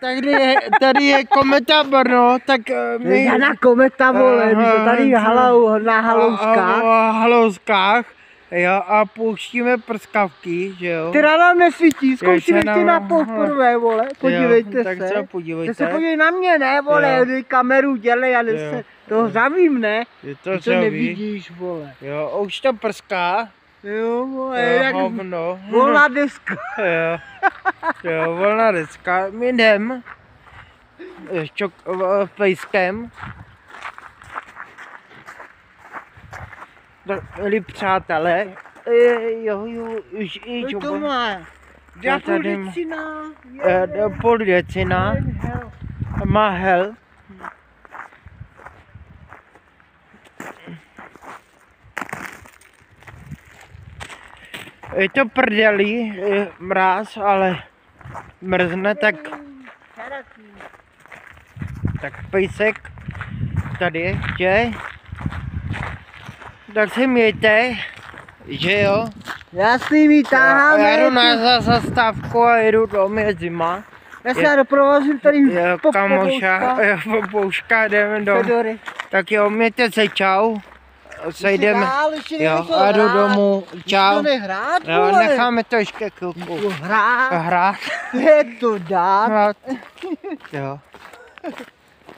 Tady je, tady je kometa Brno, tak eh, my... Jana Kometa, vole, my se tady Aha. halou, na halouskách. A, a, halouskách, jo, a pouštíme prskavky, že jo. Která nám nesvítí, zkoušíme ty na poprvé, vole, podívejte jo, tak se. Tak podívejte. se podívej na mě, ne, vole, Jo. kameru dělej a Jo. se to zavím, ne? Je Ty to to co ví. nevidíš, vole. Jo, už to prská. Jo, vole, Jo, jak hovno. volná deska. Jo, jo, volná deska. My jdem s čok, v- pejskem. Tak, milí přátelé, eh, jo, jo, už i Co to má? Eh, děcina, má hel. Je to prdelí, mráz, ale mrzne, tak, tak pejsek tady ještě. Tak si mějte, že jo. Já si vytáhám. já jdu na za- zastávku a jedu domů, je zima. Já se doprovozím tady Jo, po kamoša, jo, popouška, jdeme. Fedory. Tak jo, mějte se, čau. Sejdeme. Jo, a jdu hrát. domů, čau. To nehrát, Jo, necháme to ještě chvilku. To Hrát, Hrát. je to dát. Hrát. Jo,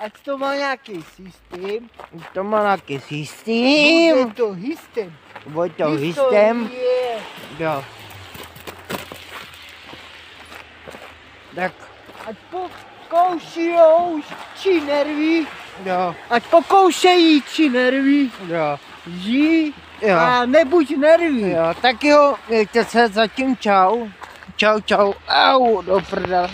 Ať to má nějaký systém. to má nějaký systém. Bude to systém. Bude to systém. Historie. Jo. Tak, Ať pokoušijou či nerví. Jo, Ať pokoušejí či nerví. jo, Žij jo. a nebuď nerví. Jo, tak jo, mějte se zatím čau. Čau, čau. Au, do prdele.